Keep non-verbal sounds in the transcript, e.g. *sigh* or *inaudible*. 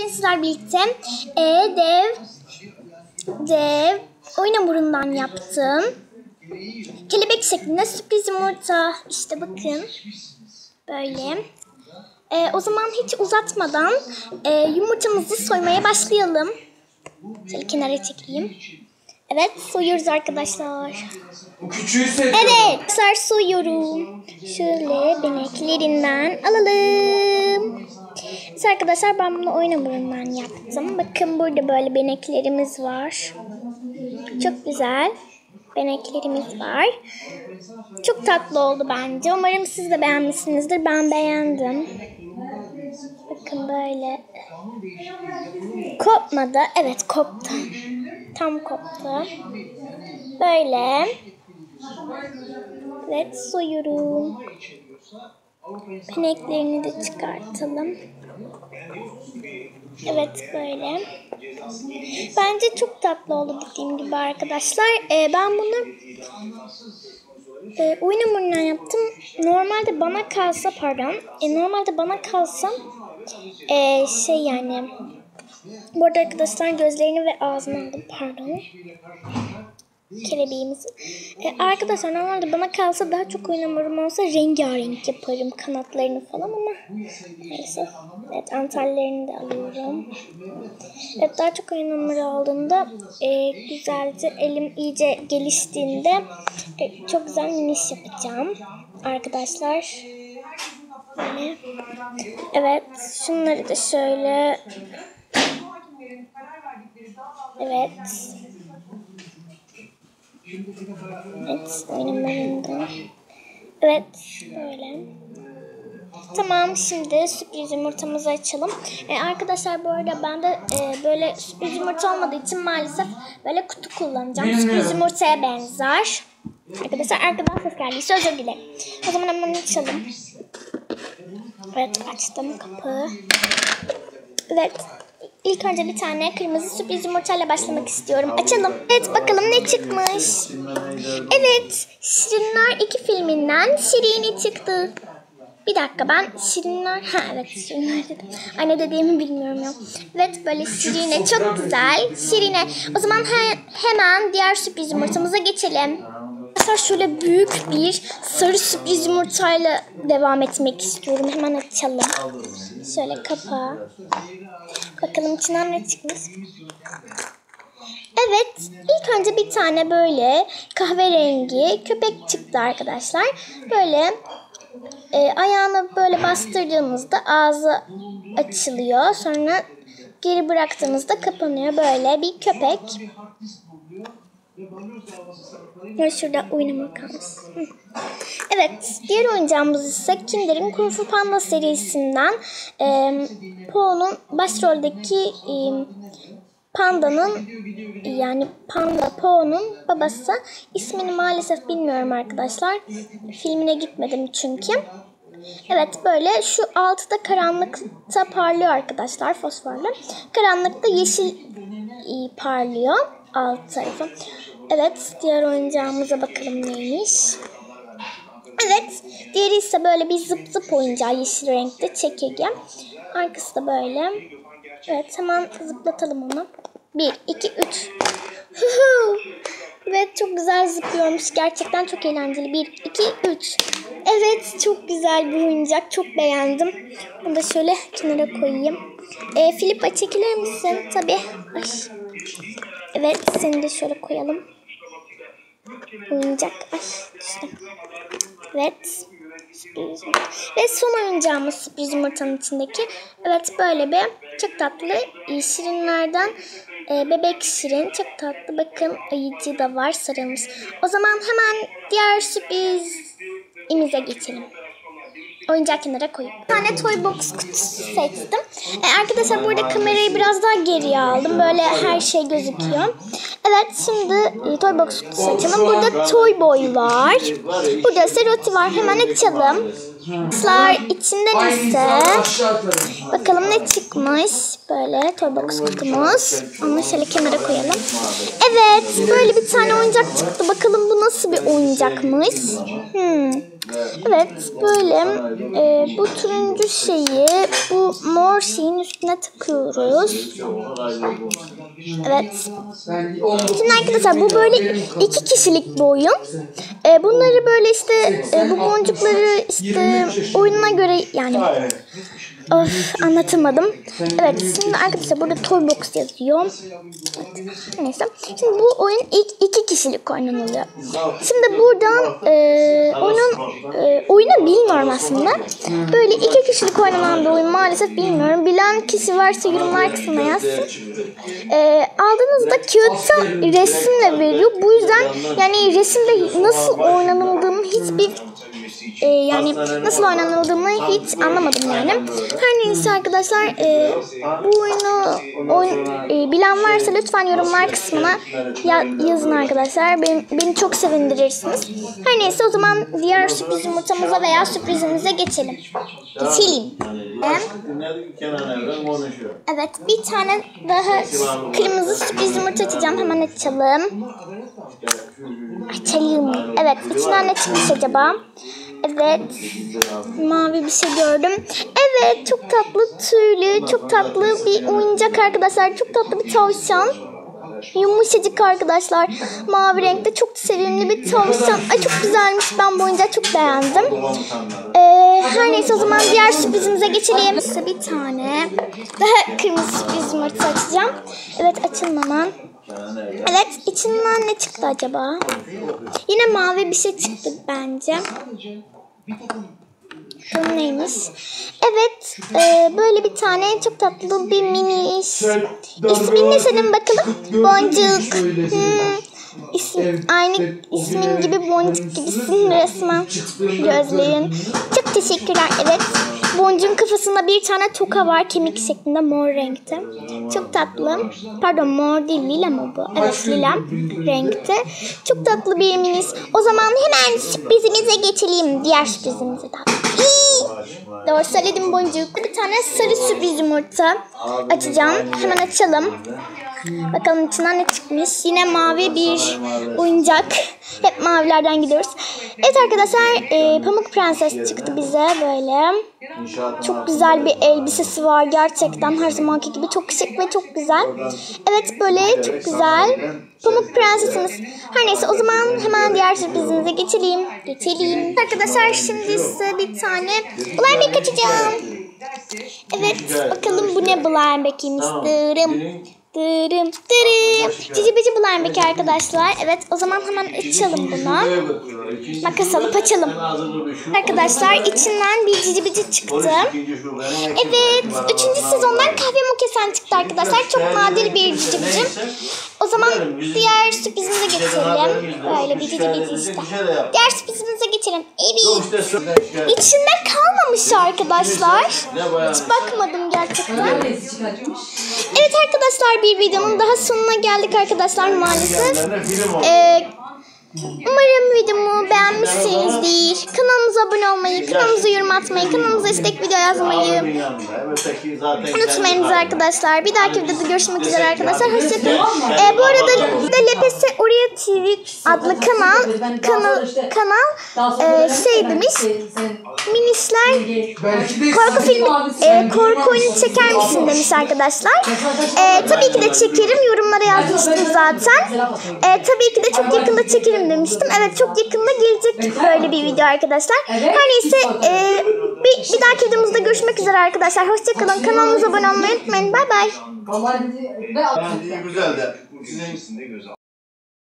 Bugün sizler birlikte e, dev dev oyun hamurundan yaptım. Kelebek şeklinde sürpriz yumurta. İşte bakın. Böyle. E, o zaman hiç uzatmadan e, yumurtamızı soymaya başlayalım. Şöyle kenara çekeyim. Evet soyuyoruz arkadaşlar. Evet arkadaşlar soyuyorum. Şöyle beneklerinden alalım. Evet arkadaşlar ben bunu oyun hamurundan yaptım. Bakın burada böyle beneklerimiz var. Çok güzel beneklerimiz var. Çok tatlı oldu bence. Umarım siz de beğenmişsinizdir. Ben beğendim. Bakın böyle. Kopmadı. Evet koptu. Tam koptu. Böyle. Evet soyuyorum. Peneklerini de çıkartalım. Evet böyle. Bence çok tatlı oldu dediğim gibi arkadaşlar. Ee, ben bunu e, oyun hamurundan yaptım. Normalde bana kalsa pardon. E, normalde bana kalsa e, şey yani bu arada arkadaşlar gözlerini ve ağzını aldım pardon kelebeğimizi. E, arkadaşlar normalde bana kalsa daha çok oyun hamurum olsa rengarenk yaparım kanatlarını falan ama neyse. Evet antallerini de alıyorum. Evet daha çok oyun hamuru aldığımda e, güzelce elim iyice geliştiğinde e, çok güzel miniş yapacağım arkadaşlar. Böyle. Evet şunları da şöyle Evet. Evet, benim önümde. Evet, böyle. Tamam, şimdi sürpriz yumurtamızı açalım. Ee, arkadaşlar bu arada ben de e, böyle sürpriz yumurta olmadığı için maalesef böyle kutu kullanacağım. Sürpriz yumurtaya benzer. Arkadaşlar arkadan ses geldiyse özür dilerim. O zaman hemen açalım. Evet, açtım kapı. Evet, İlk önce bir tane kırmızı sürpriz yumurtayla başlamak istiyorum. Açalım. Evet bakalım ne çıkmış. Evet Şirinler 2 filminden Şirin'i çıktı. Bir dakika ben Şirinler... Ha evet Şirinler dedim. Ay ne dediğimi bilmiyorum ya. Evet böyle Şirine çok güzel. Şirine. O zaman he, hemen diğer sürpriz yumurtamıza geçelim. Mesela şöyle büyük bir sarı sürpriz yumurtayla devam etmek istiyorum. Hemen açalım. Şöyle kapağı. Bakalım içinden ne çıkmış. Evet, ilk önce bir tane böyle kahverengi köpek çıktı arkadaşlar. Böyle e, ayağını böyle bastırdığımızda ağzı açılıyor. Sonra geri bıraktığımızda kapanıyor böyle bir köpek. Ya şurada oynama kalmış. Evet, diğer oyuncağımız ise Kinder'in Kung Fu Panda serisinden e, Po'nun başroldeki e, pandanın yani panda Po'nun babası ismini maalesef bilmiyorum arkadaşlar. Filmine gitmedim çünkü. Evet böyle şu altıda karanlıkta parlıyor arkadaşlar fosforlu. Karanlıkta yeşil parlıyor alt tarafı. Evet diğer oyuncağımıza bakalım neymiş. Evet diğeri ise böyle bir zıp zıp oyuncağı yeşil renkte çekirge. Arkası da böyle. Evet hemen zıplatalım onu. 1, 2, 3. Evet çok güzel zıplıyormuş. Gerçekten çok eğlenceli. 1, 2, 3. Evet çok güzel bir oyuncak. Çok beğendim. Bunu da şöyle kenara koyayım. E, Filipa çekilir misin? Tabii. Ay. Evet seni de şöyle koyalım. Oyuncak. Ay düştüm. Evet. Ve son oyuncağımız sürpriz yumurtanın içindeki. Evet böyle bir çok tatlı şirinlerden e, bebek şirin. Çok tatlı. Bakın ayıcı da var sarılmış. O zaman hemen diğer sürprizimize geçelim oyuncak kenara koyup. Bir tane toy box kutusu seçtim. Ee, arkadaşlar burada kamerayı biraz daha geriye aldım. Böyle her şey gözüküyor. Evet şimdi e, toy box kutusu açalım. Burada toy boy var. Burada ise roti var. Hemen açalım. Arkadaşlar içinden ise bakalım ne çıkmış. Böyle toy box kutumuz. Onu şöyle kenara koyalım. Evet böyle bir tane oyuncak çıktı. Bakalım bu nasıl bir oyuncakmış. Hmm. Evet böyle e, bu turuncu şeyi bu mor şeyin üstüne takıyoruz. Evet. Şimdi arkadaşlar bu böyle iki kişilik bir oyun. E, bunları böyle işte e, bu boncukları işte oyununa göre yani Of anlatamadım. Evet şimdi arkadaşlar burada toy box yazıyor. Neyse. Şimdi bu oyun ilk iki kişilik oynanılıyor. Şimdi buradan e, oyunun oyunu bilmiyorum aslında. Böyle iki kişilik oynanan bir oyun maalesef bilmiyorum. Bilen kişi varsa yorumlar kısmına yazsın. E, aldığınızda kağıtta resimle veriyor. Bu yüzden yani resimde nasıl oynanıldığını hiçbir e, yani nasıl oynanıldığını hiç anlamadım yani. Her neyse arkadaşlar e, bu oyunu oyun, e, bilen varsa lütfen yorumlar kısmına ya, yazın arkadaşlar. Beni, beni çok sevindirirsiniz. Her neyse o zaman diğer sürpriz yumurtamıza veya sürprizimize geçelim. Geçelim. Evet bir tane daha kırmızı sürpriz yumurta açacağım. Hemen açalım. Açalım. Evet içinden ne çıkmış acaba? Evet. Mavi bir şey gördüm. Evet çok tatlı tüylü, çok tatlı bir oyuncak arkadaşlar. Çok tatlı bir tavşan. Yumuşacık arkadaşlar. Mavi renkte çok sevimli bir tavşan. Ay çok güzelmiş. Ben bu oyuncağı çok beğendim. Ee, her neyse o zaman diğer sürprizimize geçelim. Bir tane daha *laughs* kırmızı sürpriz açacağım. Evet açın hemen. Evet içinden ne çıktı acaba? Yine mavi bir şey çıktı bence. Bu neymiş? Evet, e, böyle bir tane çok tatlı bir mini iş. İsmin ne senin bakalım? Boncuk. Hmm, isim, aynı ismin gibi boncuk gibisin resmen. Gözlerin. Çok teşekkürler. Evet, boncuğun kafasında bir tane toka var kemik şeklinde mor renkte. Çok tatlı. Pardon mor değil lila mı bu? Evet lila renkte. Çok tatlı bir minis. O zaman hemen sürprizimize geçelim. Diğer sürprizimize. İyi. Doğru söyledim boncuk. Bir tane sarı sürpriz yumurta açacağım. Hemen açalım. Bakalım içinden ne çıkmış. Yine mavi bir oyuncak. Hep mavilerden gidiyoruz. Evet arkadaşlar e, Pamuk Prenses çıktı bize böyle. Çok güzel bir elbisesi var gerçekten her zamanki gibi çok şık ve çok güzel. Evet böyle çok güzel. Pamuk Prensesimiz. Her neyse o zaman hemen diğer sürprizimize geçelim. Geçelim. Arkadaşlar şimdi size bir tane Blind Bag açacağım. Evet bakalım bu ne Blind Bag'imiz. Dırım. Dırım dırım. Cici bici Blind Bag arkadaşlar. Evet o zaman hemen açalım bunu. Makas alıp açalım. Arkadaşlar içinden bir cici bici çıktı. Evet, üçüncü sezondan kahve mokesen çıktı arkadaşlar. Çok nadir bir cici bici. O zaman diğer sürprizimize geçelim. Böyle bir cici bici işte. Diğer sürprizimize geçelim. Evet. İçinde kalmamış arkadaşlar. Hiç bakmadım gerçekten. Evet arkadaşlar bir videonun daha sonuna geldik arkadaşlar maalesef. Ee, Umarım videomu beğenmişsinizdir. Kanalımıza abone olmayı, kanalımıza yorum atmayı, kanalımıza istek video yazmayı unutmayınız arkadaşlar. Bir dahaki videoda görüşmek üzere arkadaşlar. Hoşçakalın. Ee, bu arada da LPS Oraya TV adlı kanal kanal kanal e, şey demiş. Minişler korku filmi e, korku oyunu çeker misin demiş arkadaşlar. E, tabii ki de çekerim. Yorumlara yazmıştım zaten. E, tabii ki de çok yakında çekerim demiştim. Evet çok yakında gelecek böyle bir video arkadaşlar. Her neyse e, bir, bir dahaki videomuzda görüşmek üzere arkadaşlar. Hoşçakalın. Kanalımıza abone olmayı unutmayın. Bay bay. Güzel de. Güzel de göz